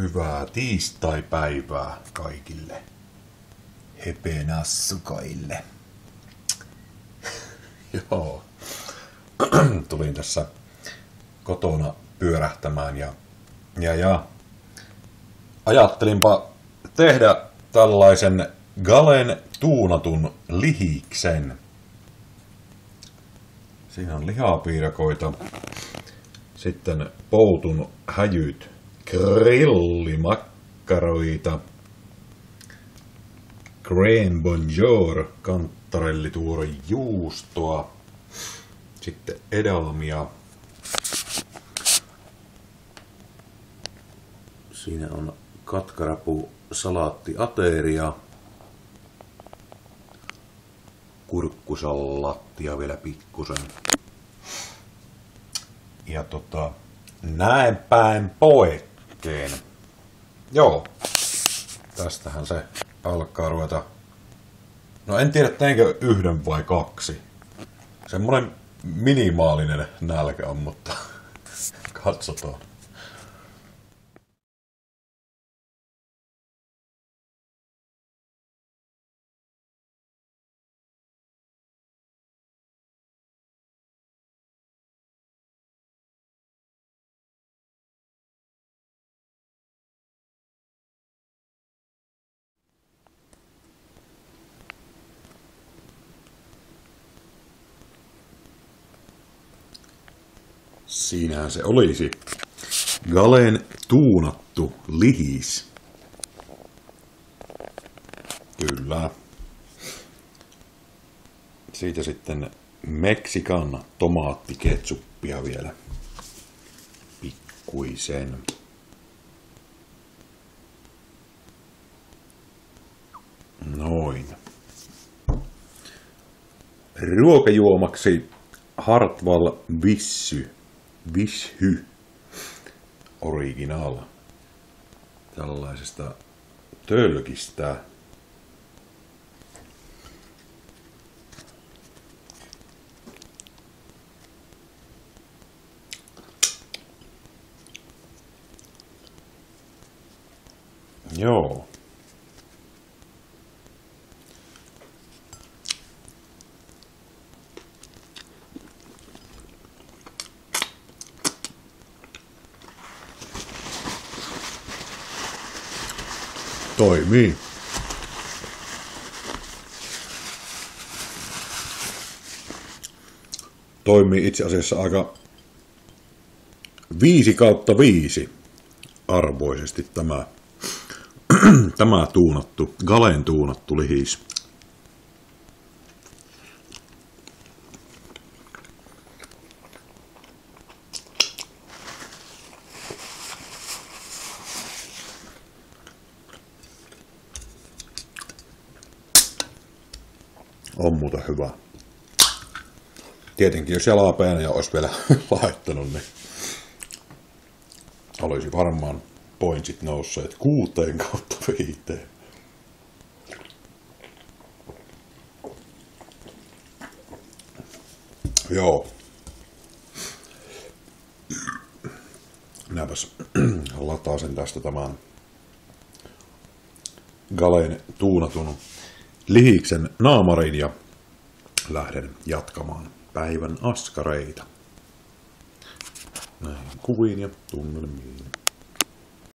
Hyvää tiistai-päivää kaikille hepenassukaille. Joo. Tulin tässä kotona pyörähtämään ja, ja, ja ajattelinpa tehdä tällaisen Galen tuunatun lihiksen. Siinä on lihapiirakoita, sitten poutun häjyt, grillimakkaroita, Grand Bonjour, kantarellituoren juustoa, sitten edamia. Siinä on katkarapu salaatti ateria, kurkkusallattia vielä pikkusen. Ja tota, näin päin poikkeen. Joo, tästähän se alkaa ruveta... No en tiedä, teinkö yhden vai kaksi. Semmoinen minimaalinen nälkä on, mutta katsotaan. Siinähän se olisi. Galen tuunattu lihis. Kyllä. Siitä sitten Meksikan tomaattiketsuppia vielä pikkuisen. Noin. Ruokajuomaksi Hartwall Vissy Vishy Original tällaisesta tölkistä. Joo. Toimii. Toimii itse asiassa aika 5 kautta 5 arvoisesti tämä, tämä tuunattu, Galen tuunattu lihis. On muuten hyvä. Tietenkin jos ja olisi vielä laittanut, niin olisi varmaan pointsit nousseet kuuteen kautta viiteen. Joo. Minäpäs lataasen tästä tämän Galen tuunatun lihiksen naamarin ja lähden jatkamaan päivän askareita. Näin kuviin ja tunnelmiin.